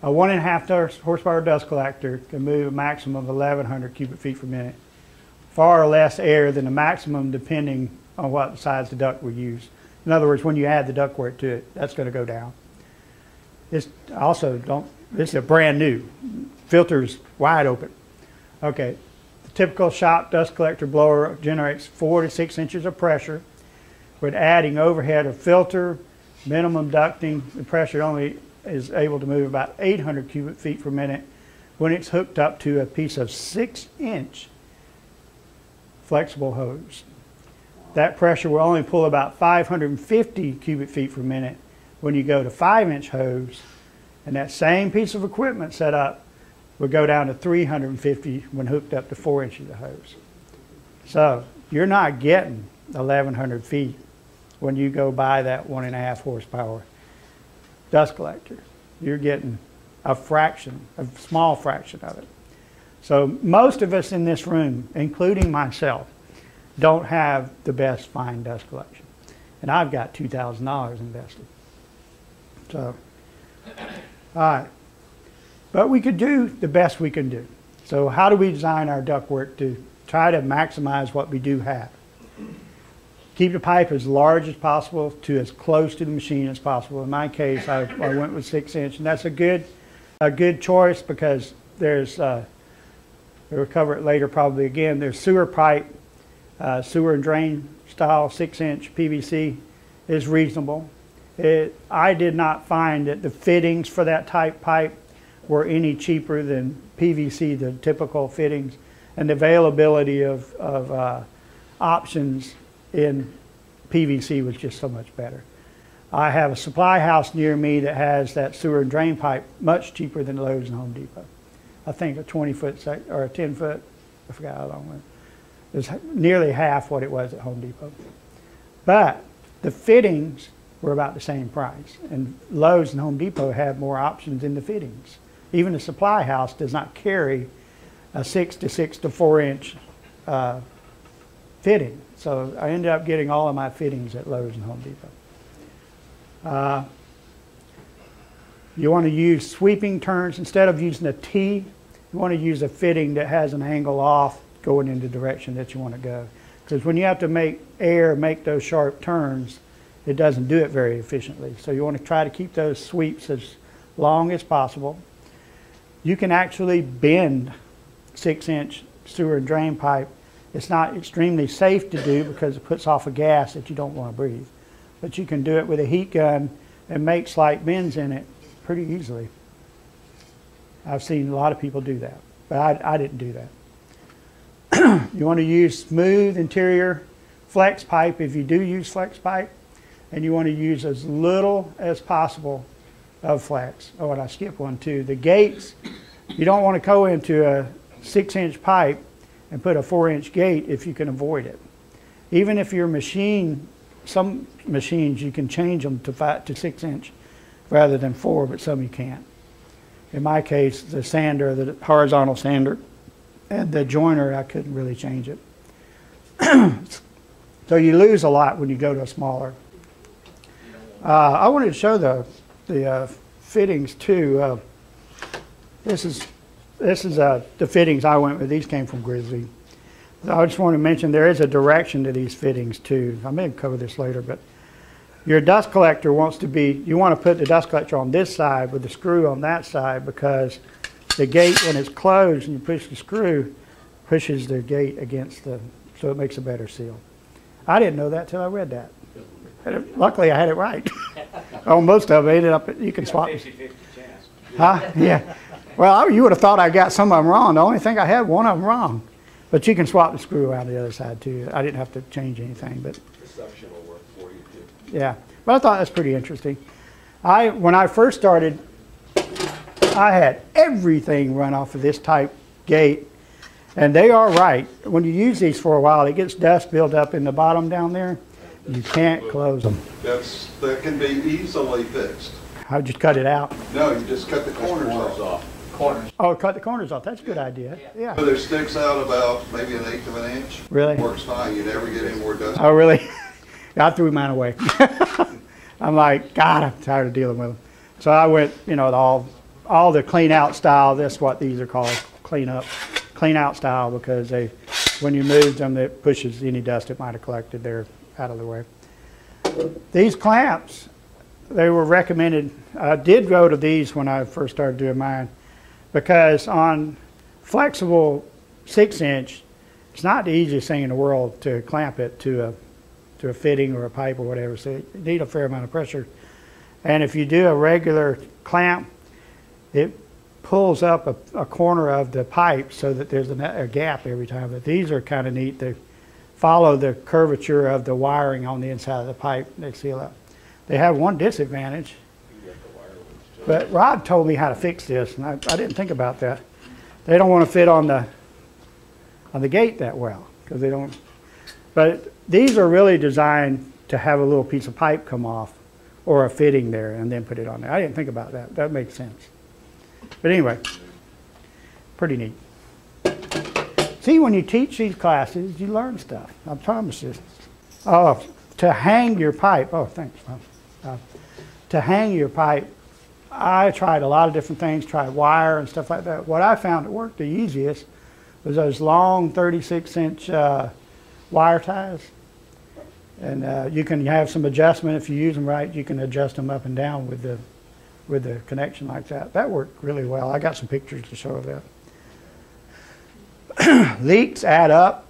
A one and a half horsepower dust collector can move a maximum of 1,100 cubic feet per minute, far less air than the maximum depending on what size the duct we use. In other words, when you add the ductwork to it, that's going to go down. This also don't. This is a brand new. Filters wide open. Okay. The typical shop dust collector blower generates four to six inches of pressure. With adding overhead of filter, minimum ducting, the pressure only is able to move about 800 cubic feet per minute when it's hooked up to a piece of six inch flexible hose. That pressure will only pull about 550 cubic feet per minute when you go to five inch hose. And that same piece of equipment set up would go down to 350 when hooked up to four inches of hose. So you're not getting 1,100 feet when you go buy that one and a half horsepower dust collector. You're getting a fraction, a small fraction of it. So most of us in this room, including myself, don't have the best fine dust collection. And I've got $2,000 invested. So, all right. But we could do the best we can do. So how do we design our ductwork to try to maximize what we do have? Keep the pipe as large as possible to as close to the machine as possible. In my case, I, I went with six inch, and that's a good, a good choice because there's, uh, we'll cover it later probably again, there's sewer pipe, uh, sewer and drain style six inch PVC is reasonable. It, I did not find that the fittings for that type pipe were any cheaper than PVC, the typical fittings, and the availability of, of uh, options in PVC was just so much better. I have a supply house near me that has that sewer and drain pipe much cheaper than Lowe's and Home Depot. I think a 20 foot sec- or a 10 foot, I forgot how long it was. Was nearly half what it was at Home Depot. But the fittings were about the same price. And Lowe's and Home Depot have more options in the fittings. Even a supply house does not carry a six to six to four inch uh, fitting. So I ended up getting all of my fittings at Lowe's and Home Depot. Uh, you want to use sweeping turns instead of using a T. You want to use a fitting that has an angle off going in the direction that you want to go. Because when you have to make air make those sharp turns, it doesn't do it very efficiently. So you want to try to keep those sweeps as long as possible. You can actually bend six inch sewer drain pipe it's not extremely safe to do because it puts off a gas that you don't want to breathe. But you can do it with a heat gun and make slight bends in it pretty easily. I've seen a lot of people do that, but I, I didn't do that. *clears throat* you want to use smooth interior flex pipe if you do use flex pipe, and you want to use as little as possible of flax. Oh, and I skipped one too. The gates, you don't want to go into a six inch pipe and put a four inch gate if you can avoid it. Even if your machine, some machines you can change them to five to six inch rather than four, but some you can't. In my case, the sander, the horizontal sander, and the joiner, I couldn't really change it. *clears throat* so you lose a lot when you go to a smaller. Uh, I wanted to show the the uh, fittings too. Uh, this is this is uh, the fittings I went with. These came from Grizzly. I just want to mention there is a direction to these fittings too. I may cover this later, but your dust collector wants to be, you want to put the dust collector on this side with the screw on that side because the gate, when it's closed and you push the screw, pushes the gate against the, so it makes a better seal. I didn't know that till I read that. Luckily, I had it right. *laughs* oh, most of it ended up, you can swap. 50-50 chance. Huh? Yeah. Well, I- you would have thought I got some of them wrong. The only thing I had, one of them wrong. But you can swap the screw around the other side too. I didn't have to change anything, but The suction will work for you too. yeah. But I thought that's pretty interesting. I, when I first started, I had everything run off of this type gate. And they are right. When you use these for a while, it gets dust built up in the bottom down there. You can't close them. That's, that can be easily fixed. I just cut it out. No, you just cut the corners Corners off. off. Corners. Oh, cut the corners off. That's a good idea. Yeah. So there sticks out about maybe an eighth of an inch. Really? Works fine, you never get any more dust. Oh, really? *laughs* I threw mine away. *laughs* I'm like, God, I'm tired of dealing with them. So I went, you know, the all, all the clean out style. That's what these are called, clean up, clean out style, because they, when you move them, it pushes any dust that might have collected there out of the way. These clamps, they were recommended. I did go to these when I first started doing mine, because on flexible six inch, it's not the easiest thing in the world to clamp it to a to a fitting or a pipe or whatever. So you need a fair amount of pressure. And if you do a regular clamp, it pulls up a, a corner of the pipe so that there's a, a gap every time. But these are kind of neat. They follow the curvature of the wiring on the inside of the pipe. They seal up. They have one disadvantage. But Rod told me how to fix this, and I, I didn't think about that. They don't want to fit on the on the gate that well because they don't. But these are really designed to have a little piece of pipe come off or a fitting there and then put it on there. I didn't think about that. That makes sense. But anyway, pretty neat. See, when you teach these classes, you learn stuff. I promise you. Oh, to hang your pipe. Oh, thanks. Uh, to hang your pipe, I tried a lot of different things, tried wire and stuff like that. What I found that worked the easiest was those long 36 inch uh, wire ties. And uh, you can have some adjustment if you use them right. You can adjust them up and down with the with the connection like that. That worked really well. I got some pictures to show of that. *clears throat* Leaks add up.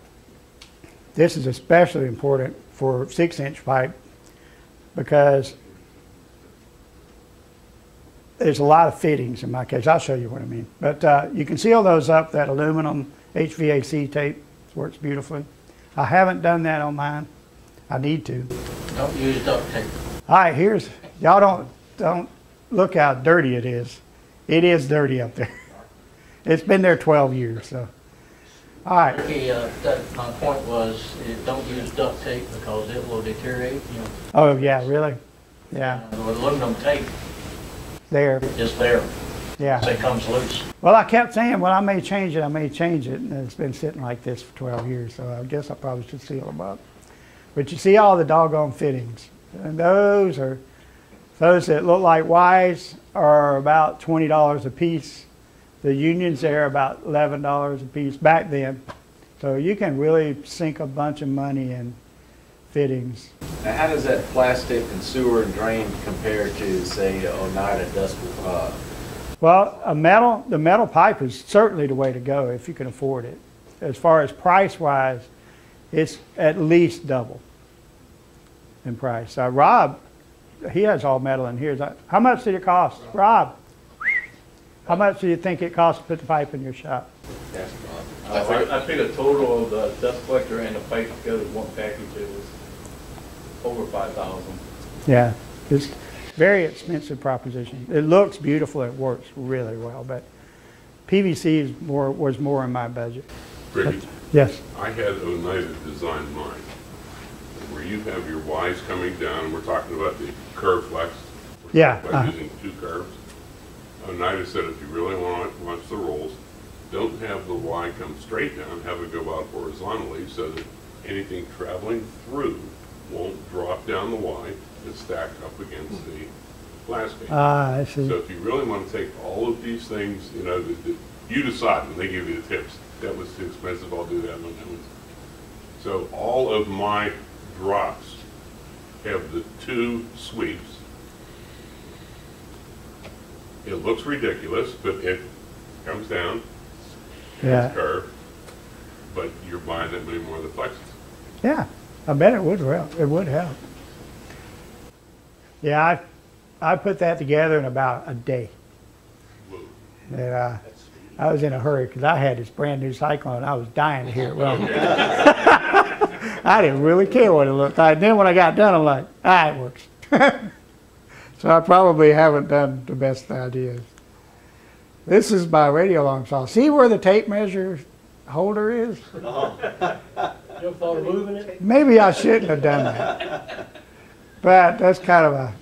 This is especially important for six inch pipe because there's a lot of fittings in my case. I'll show you what I mean. But uh, you can seal those up, that aluminum HVAC tape works beautifully. I haven't done that on mine. I need to. Don't use duct tape. All right, here's, y'all don't, don't look how dirty it is. It is dirty up there. *laughs* It's been there 12 years, so. All right, Ricky, uh, that, my point was, uh, don't use duct tape because it will deteriorate, you know. oh, yeah, really? Yeah, Uh, With aluminum tape, there, just there, yeah. so it comes loose. Well, I kept saying, well, I may change it, I may change it, and it's been sitting like this for 12 years, so I guess I probably should seal them up. But you see all the doggone fittings, and those are, those that look like Ys are about $20 a piece. The unions there are about $11 a piece back then. So you can really sink a bunch of money in fittings. Now, how does that plastic and sewer and drain compare to, say, Oneida dust, uh, Well, a metal, the metal pipe is certainly the way to go if you can afford it. As far as price wise, it's at least double in price. Uh, Rob, he has all metal in here. How much did it cost? Rob, how much do you think it costs to put the pipe in your shop? that's, I think, I think the total of the dust collector and the pipe together, one package, it was over five thousand. Yeah, it's very expensive proposition. It looks beautiful, it works really well, but PVC is more, was more in my budget. Ricky, Yes, I had Oneida design mine, where you have your Ys coming down, and we're talking about the curve flex. Yeah, talking About uh-huh. using two curves. Oneida said if you really want, to watch the rolls, don't have the Y come straight down, have it go out horizontally so that anything traveling through won't drop down the Y and stack up against the plastic. ah, I see. So if you really want to take all of these things, you know, that, that you decide when they give you the tips, that was too expensive, I'll do that one, that. So all of my drops have the two sweeps. It looks ridiculous, but it comes down, Yeah. it's curved, but you're buying that many more of the flexes. Yeah, I bet it would help. It would help. Yeah, I, I put that together in about a day. Whoa. And, uh, I was in a hurry because I had this brand new Cyclone. I was dying to hear it run. *laughs* I didn't really care what it looked like. Then when I got done, I'm like, ah, it works. *laughs* so I probably haven't done the best ideas. This is my radial arm saw. See where the tape measure holder is? *laughs* You ever thought of moving it? Maybe I shouldn't have done that. But that's kind of a,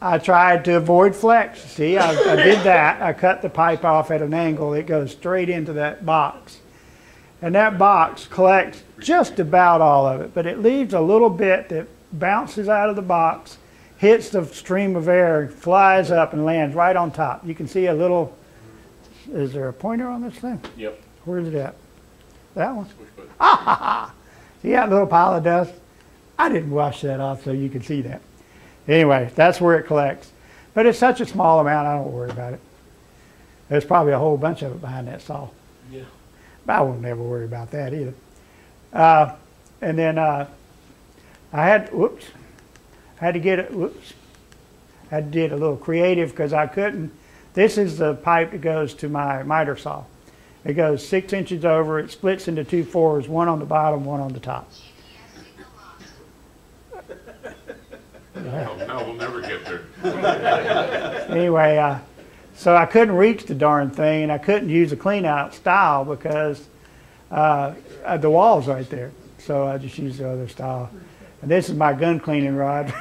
I tried to avoid flex. See, I, I did that. I cut the pipe off at an angle. It goes straight into that box. And that box collects just about all of it, but it leaves a little bit that bounces out of the box, hits the stream of air, flies up and lands right on top. You can see a little, is there a pointer on this thing? Yep. Where's it at? That one? Ah, ha, ha. See that little pile of dust? I didn't wash that off so you can see that. Anyway, that's where it collects. But it's such a small amount, I don't worry about it. There's probably a whole bunch of it behind that saw. Yeah. But I won't never worry about that either. Uh, and then uh, I had, whoops, I had to get it, whoops, I had to get a little creative because I couldn't. This is the pipe that goes to my miter saw. It goes six inches over, it splits into two fours, one on the bottom, one on the top. No, no, we'll never get there. *laughs* anyway, uh, so I couldn't reach the darn thing, and I couldn't use a clean out style because uh, the wall's right there. So I just used the other style. And this is my gun cleaning rod.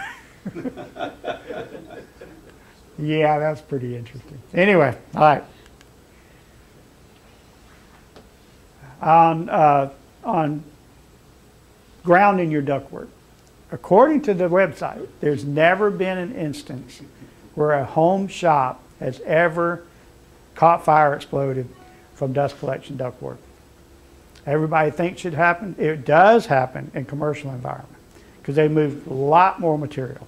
*laughs* yeah, that's pretty interesting. Anyway, all right. On, uh, on grounding your ductwork. According to the website, there's never been an instance where a home shop has ever caught fire exploded from dust collection ductwork. Everybody thinks it should happen. It does happen in commercial environment because they move a lot more material.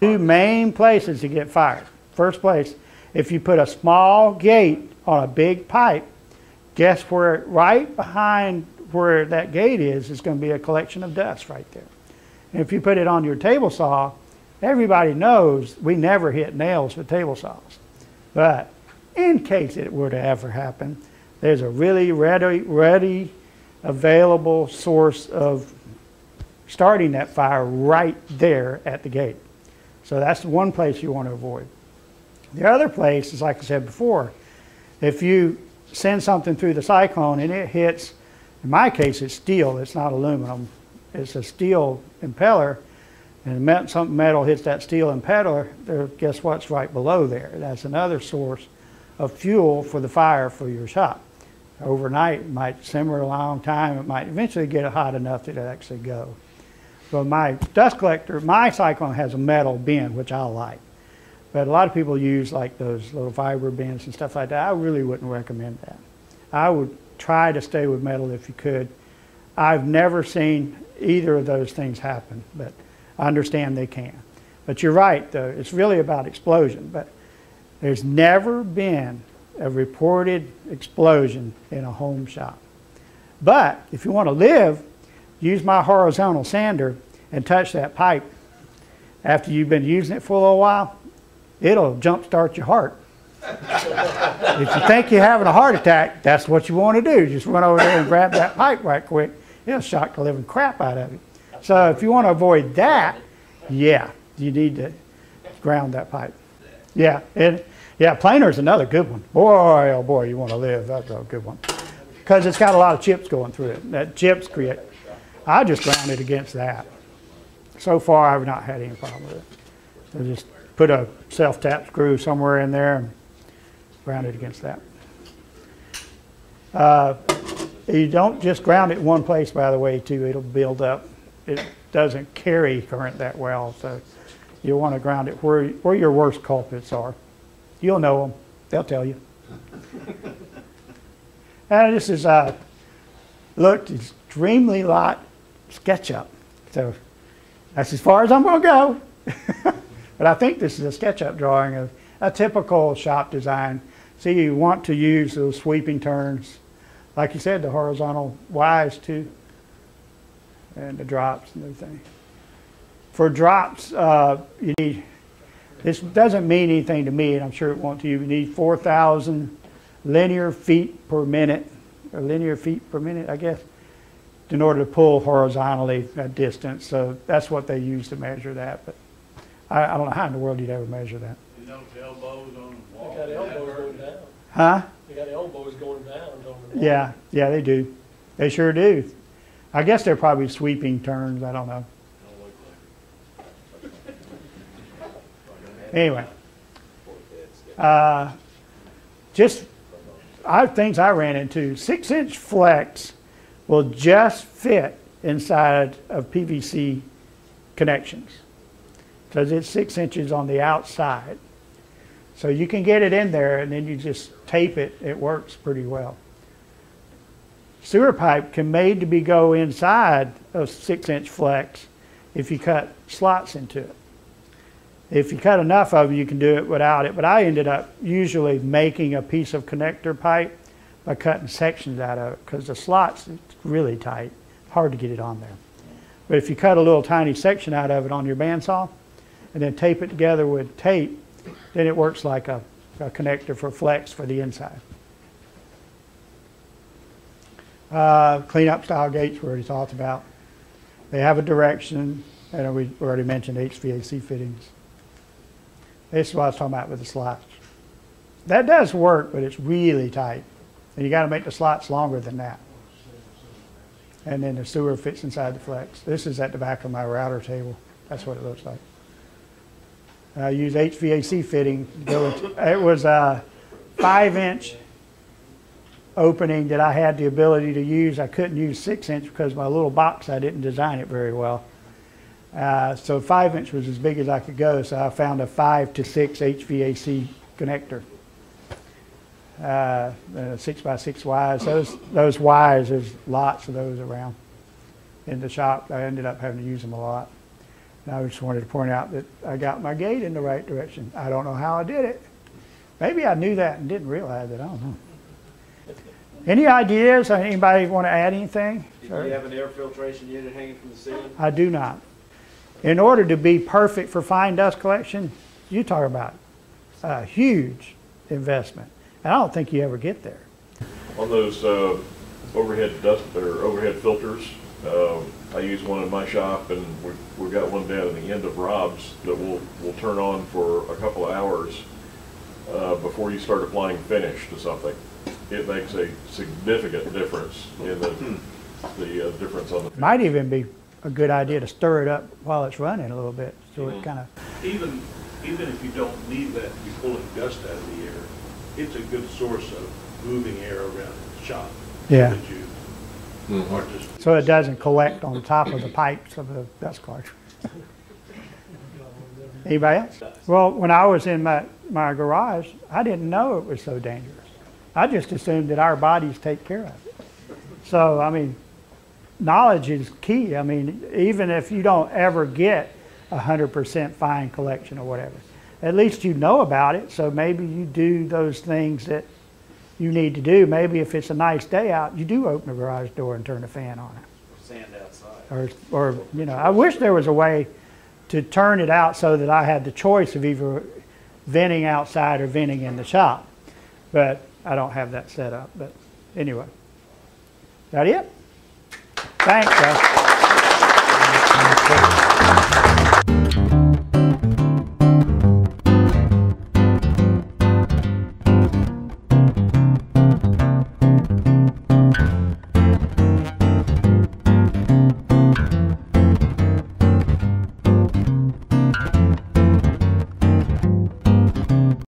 Two main places to get fired. First place, if you put a small gate on a big pipe, guess where right behind where that gate is is going to be a collection of dust right there. And if you put it on your table saw, everybody knows we never hit nails with table saws. But in case it were to ever happen, there's a really ready, ready, available source of starting that fire right there at the gate. So that's the one place you want to avoid. The other place is, like I said before, if you send something through the cyclone and it hits, in my case, it's steel, it's not aluminum, it's a steel impeller, and something metal hits that steel impeller, there, guess what's right below there? That's another source of fuel for the fire for your shop. Overnight, it might simmer a long time. It might eventually get hot enough that it actually go. But my dust collector, my cyclone has a metal bin, which I like. But a lot of people use like those little fiber bins and stuff like that. I really wouldn't recommend that. I would try to stay with metal if you could. I've never seen either of those things happen, but I understand they can. But you're right, though. It's really about explosion. But there's never been a reported explosion in a home shop. But if you want to live, use my horizontal sander and touch that pipe. After you've been using it for a little while, it'll jumpstart your heart. *laughs* if you think you're having a heart attack, that's what you want to do. Just run over there and grab that pipe right quick. It'll shock the living crap out of you. So if you want to avoid that, yeah, you need to ground that pipe. Yeah, and yeah, planer's another good one. Boy, oh boy, you want to live. That's a good one. Because it's got a lot of chips going through it. That chips create. I just grounded it against that. So far, I've not had any problem with it. So just put a self-tap screw somewhere in there and ground it against that. Uh, you don't just ground it one place, by the way, too. It'll build up. It doesn't carry current that well, so you want to ground it where, where your worst culprits are. You'll know them. They'll tell you. *laughs* and this is uh, looked extremely like SketchUp. So that's as far as I'm going to go. *laughs* but I think this is a SketchUp drawing of a typical shop design. See, you want to use those sweeping turns. Like you said, the horizontal Ys too. And the drops and everything. For drops, uh, you need This doesn't mean anything to me, and I'm sure it won't to you. You need 4,000 linear feet per minute, or linear feet per minute, I guess, in order to pull horizontally that distance. So that's what they use to measure that. But I, I don't know how in the world you'd ever measure that. You know, elbows on the wall. They got elbows going down. Huh? They got elbows going down over the wall. Yeah, yeah, they do. They sure do. I guess they're probably sweeping turns. I don't know. *laughs* Anyway, uh, just I things I ran into. Six inch flex will just fit inside of PVC connections because it's six inches on the outside. So you can get it in there and then you just tape it. It works pretty well. Sewer pipe can made to be go inside a six inch flex if you cut slots into it. If you cut enough of them, you can do it without it. But I ended up usually making a piece of connector pipe by cutting sections out of it because the slots really tight, hard to get it on there. But if you cut a little tiny section out of it on your bandsaw and then tape it together with tape, then it works like a, a connector for flex for the inside. Uh, cleanup style gates we already talked about. They have a direction, and we already mentioned HVAC fittings. This is what I was talking about with the slots. That does work, but it's really tight. And you got to make the slots longer than that. And then the sewer fits inside the flex. This is at the back of my router table. That's what it looks like. I use HVAC fitting. It was a five inch opening that I had the ability to use. I couldn't use six inch because my little box, I didn't design it very well. Uh, so five inch was as big as I could go, so I found a five to six HVAC connector. Uh, uh, six by six wires. Those those wires, there's lots of those around in the shop. I ended up having to use them a lot. And I just wanted to point out that I got my gate in the right direction. I don't know how I did it. Maybe I knew that and didn't realize it. I don't know. Any ideas? Anybody want to add anything? Do you have an air filtration unit hanging from the ceiling? I do not. In order to be perfect for fine dust collection, you talk about a huge investment. And I don't think you ever get there. On those uh, overhead dust, or overhead filters, uh, I use one in my shop, and we- we've got one down at the end of Rob's that will, will turn on for a couple of hours uh, before you start applying finish to something. It makes a significant difference in the, the uh, difference on the. Might even be a good idea to stir it up while it's running a little bit, so it kind of, Even, even if you don't need that to be pulling dust out of the air, it's a good source of moving air around the shop. Yeah. You just so it doesn't collect on top of the pipes of the dust collector. Anybody else? Well, when I was in my, my garage, I didn't know it was so dangerous. I just assumed that our bodies take care of it. So, I mean, knowledge is key. I mean, even if you don't ever get a hundred percent fine collection or whatever, at least you know about it. So maybe you do those things that you need to do. Maybe if it's a nice day out, you do open the garage door and turn the fan on it. Sand outside. Or, or, you know, I wish there was a way to turn it out so that I had the choice of either venting outside or venting in the shop. But I don't have that set up. But anyway, that it? Thanks, guys.